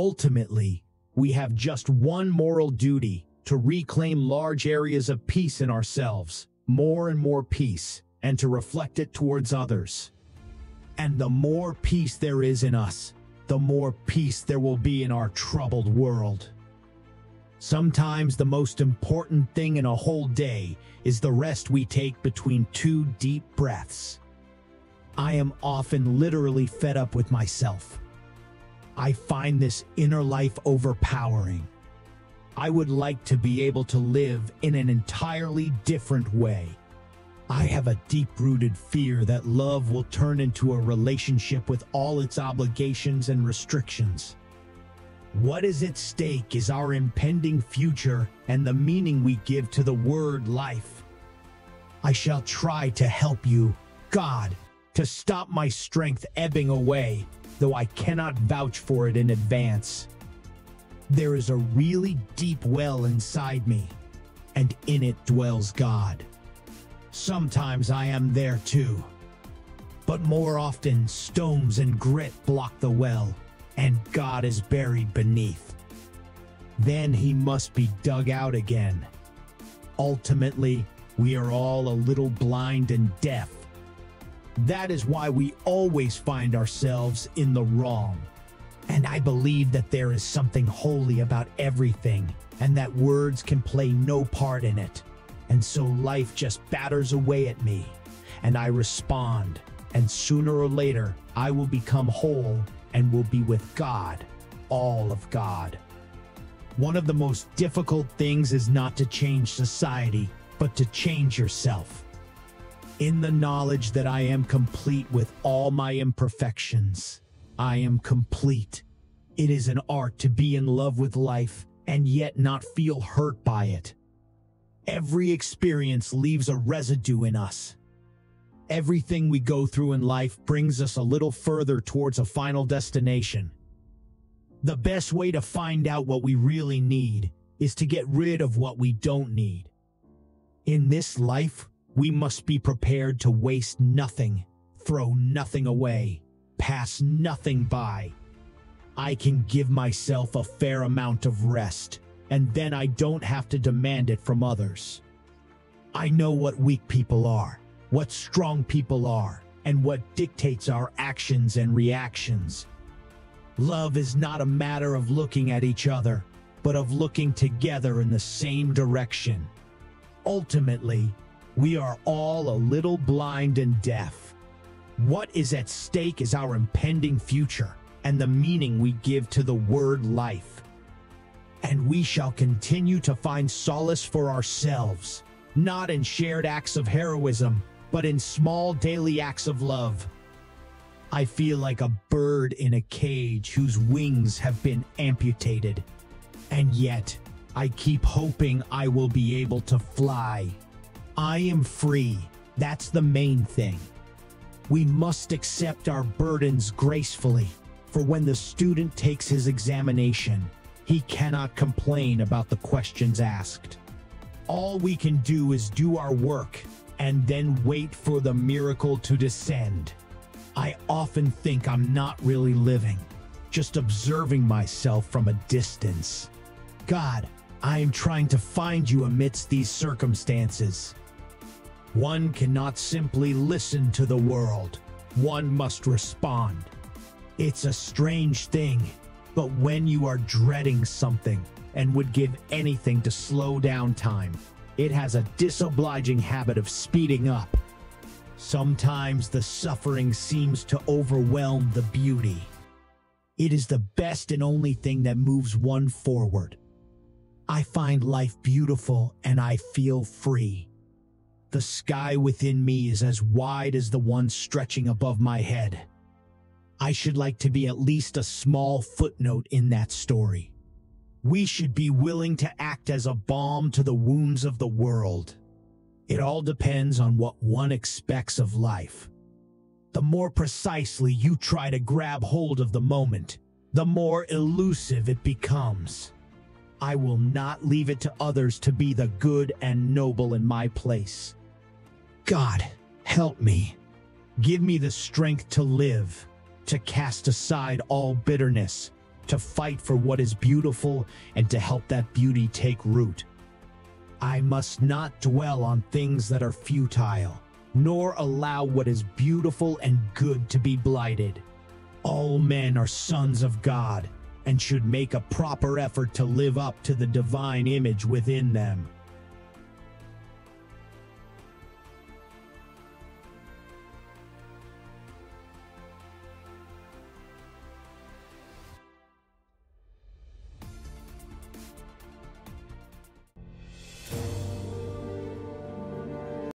Ultimately, we have just one moral duty to reclaim large areas of peace in ourselves, more and more peace, and to reflect it towards others. And the more peace there is in us, the more peace there will be in our troubled world. Sometimes the most important thing in a whole day is the rest we take between two deep breaths. I am often literally fed up with myself. I find this inner life overpowering. I would like to be able to live in an entirely different way. I have a deep-rooted fear that love will turn into a relationship with all its obligations and restrictions. What is at stake is our impending future and the meaning we give to the word life. I shall try to help you, God, to stop my strength ebbing away, though I cannot vouch for it in advance. There is a really deep well inside me, and in it dwells God. Sometimes I am there too, but more often stones and grit block the well and God is buried beneath. Then he must be dug out again. Ultimately, we are all a little blind and deaf. That is why we always find ourselves in the wrong. And I believe that there is something holy about everything, and that words can play no part in it. And so life just batters away at me, and I respond, and sooner or later, I will become whole and will be with God, all of God. One of the most difficult things is not to change society, but to change yourself. In the knowledge that I am complete with all my imperfections, I am complete. It is an art to be in love with life and yet not feel hurt by it. Every experience leaves a residue in us, Everything we go through in life brings us a little further towards a final destination. The best way to find out what we really need is to get rid of what we don't need. In this life, we must be prepared to waste nothing, throw nothing away, pass nothing by. I can give myself a fair amount of rest, and then I don't have to demand it from others. I know what weak people are what strong people are, and what dictates our actions and reactions. Love is not a matter of looking at each other, but of looking together in the same direction. Ultimately, we are all a little blind and deaf. What is at stake is our impending future and the meaning we give to the word life. And we shall continue to find solace for ourselves, not in shared acts of heroism, but in small daily acts of love. I feel like a bird in a cage whose wings have been amputated. And yet, I keep hoping I will be able to fly. I am free. That's the main thing. We must accept our burdens gracefully, for when the student takes his examination, he cannot complain about the questions asked. All we can do is do our work and then wait for the miracle to descend. I often think I'm not really living, just observing myself from a distance. God, I am trying to find you amidst these circumstances. One cannot simply listen to the world. One must respond. It's a strange thing, but when you are dreading something and would give anything to slow down time, it has a disobliging habit of speeding up. Sometimes the suffering seems to overwhelm the beauty. It is the best and only thing that moves one forward. I find life beautiful and I feel free. The sky within me is as wide as the one stretching above my head. I should like to be at least a small footnote in that story. We should be willing to act as a balm to the wounds of the world. It all depends on what one expects of life. The more precisely you try to grab hold of the moment, the more elusive it becomes. I will not leave it to others to be the good and noble in my place. God, help me. Give me the strength to live, to cast aside all bitterness, to fight for what is beautiful and to help that beauty take root. I must not dwell on things that are futile, nor allow what is beautiful and good to be blighted. All men are sons of God and should make a proper effort to live up to the divine image within them.